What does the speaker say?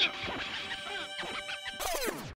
much